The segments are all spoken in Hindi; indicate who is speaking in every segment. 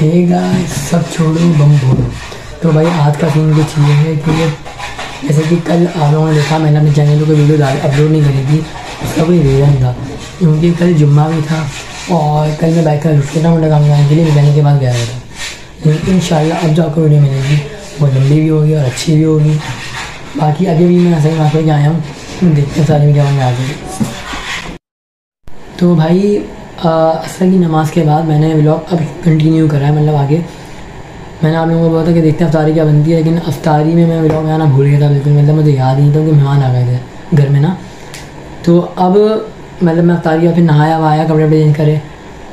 Speaker 1: हे गाइस सब छोड़ो, बम फोड़ो। तो भाई, आज का सीन कुछ ये है कि जैसे कि कल आप लोगों ने देखा, मैंने अपने चैनल पर वीडियो डाल अपलोड नहीं करी थी, उसका कोई रीज़न था। क्योंकि कल जुम्मा भी था और कल मैं बाइक का छोटा मोटा काम करने के लिए मैकेनिक के पास गया था। लेकिन इन अब जो आपको वीडियो मिलेगी, वो लंबी भी होगी और अच्छी भी होगी। बाकी अभी भी मैं ऐसे ही वहाँ पर आया हूँ। देखते हैं सारी में क्या आ गई तो भाई असर की नमाज़ के बाद मैंने ब्लॉग अब कंटिन्यू करा है मतलब आगे। मैंने आप लोगों को बोला था कि देखते हैं अफ्तारी क्या बनती है, लेकिन अफ्तारी में मैं ब्लॉग आना भूल गया था बिल्कुल। मतलब मुझे याद नहीं था कि मेहमान आ गए थे घर में ना। तो अब मतलब मैं अफ्तारी का फिर नहाया वहाया, कपड़े वपड़े चेंज करे।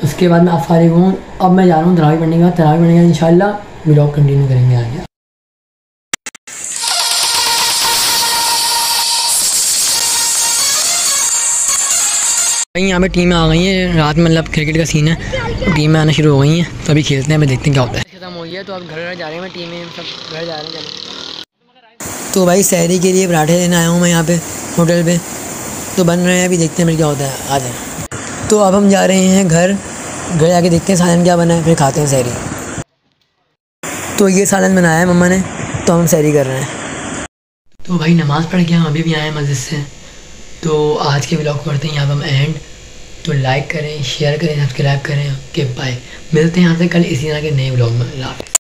Speaker 1: उसके बाद मैं अफ्तारी हूँ अब मैं जा रहा हूँ तरावी पढ़ने के बाद। तरावी पढ़ने के बाद इन ब्लॉग कंटिन्यू करेंगे आगे। यहाँ पे टीमें आ गई हैं। रात में मतलब क्रिकेट का सीन है। तो टीमें आना शुरू हो गई हैं। तो अभी खेलते हैं मैं देखते हैं क्या होता है। खत्म हो गया तो अब घर जा रहे हैं टीमें सब घर जा रहे हैं तो भाई शहरी के लिए पराठे लेने आया हूँ मैं यहाँ पे होटल पे। तो बन रहे हैं अभी देखते हैं फिर क्या होता है आ जाए। तो अब हम जा रहे हैं घर। घर जाके देखते हैं सालन क्या बना है फिर खाते हैं शहरी। तो ये सालन बनाया है मम्मा ने तो हम शहरी कर रहे हैं। तो भाई नमाज़ पढ़ के हम अभी भी आए हैं मस्जिद से। तो आज के ब्लॉग करते हैं यहाँ पर हम एंड तो लाइक करें शेयर करें सब्सक्राइब करें ओके बाय मिलते हैं यहाँ से कल इसी तरह के नए ब्लॉग में. अल्लाह